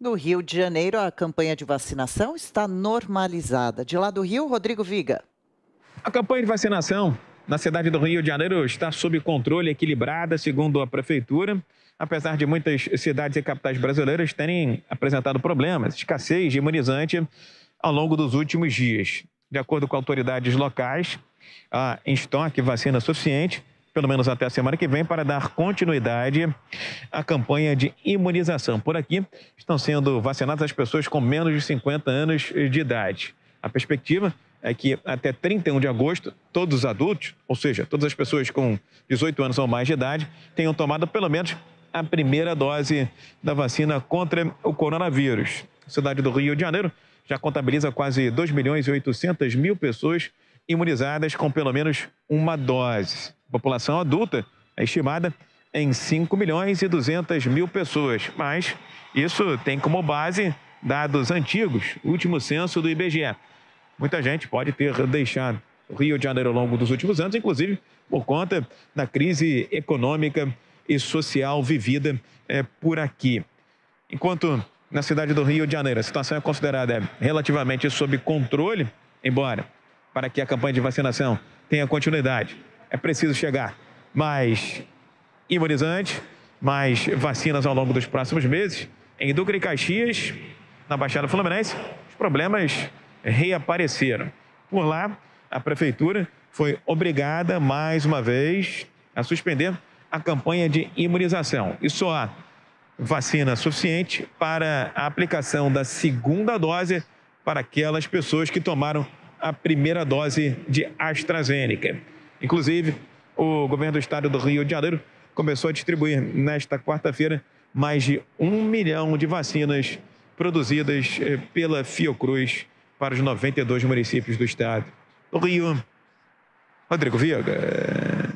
No Rio de Janeiro, a campanha de vacinação está normalizada. De lá do Rio, Rodrigo Viga. A campanha de vacinação na cidade do Rio de Janeiro está sob controle equilibrada, segundo a prefeitura, apesar de muitas cidades e capitais brasileiras terem apresentado problemas, escassez de imunizante ao longo dos últimos dias. De acordo com autoridades locais, há em estoque vacina suficiente pelo menos até a semana que vem, para dar continuidade à campanha de imunização. Por aqui estão sendo vacinadas as pessoas com menos de 50 anos de idade. A perspectiva é que até 31 de agosto, todos os adultos, ou seja, todas as pessoas com 18 anos ou mais de idade, tenham tomado pelo menos a primeira dose da vacina contra o coronavírus. A cidade do Rio de Janeiro já contabiliza quase 2 milhões e 800 mil pessoas imunizadas com pelo menos uma dose. População adulta é estimada em 5 milhões e 200 mil pessoas, mas isso tem como base dados antigos, último censo do IBGE. Muita gente pode ter deixado o Rio de Janeiro ao longo dos últimos anos, inclusive por conta da crise econômica e social vivida é, por aqui. Enquanto na cidade do Rio de Janeiro a situação é considerada relativamente sob controle, embora para que a campanha de vacinação tenha continuidade, é preciso chegar mais imunizantes, mais vacinas ao longo dos próximos meses. Em Duque e Caxias, na Baixada Fluminense, os problemas reapareceram. Por lá, a prefeitura foi obrigada, mais uma vez, a suspender a campanha de imunização. E só há vacina suficiente para a aplicação da segunda dose para aquelas pessoas que tomaram a primeira dose de AstraZeneca. Inclusive, o governo do estado do Rio de Janeiro começou a distribuir nesta quarta-feira mais de um milhão de vacinas produzidas eh, pela Fiocruz para os 92 municípios do estado. Do Rio, Rodrigo Viga.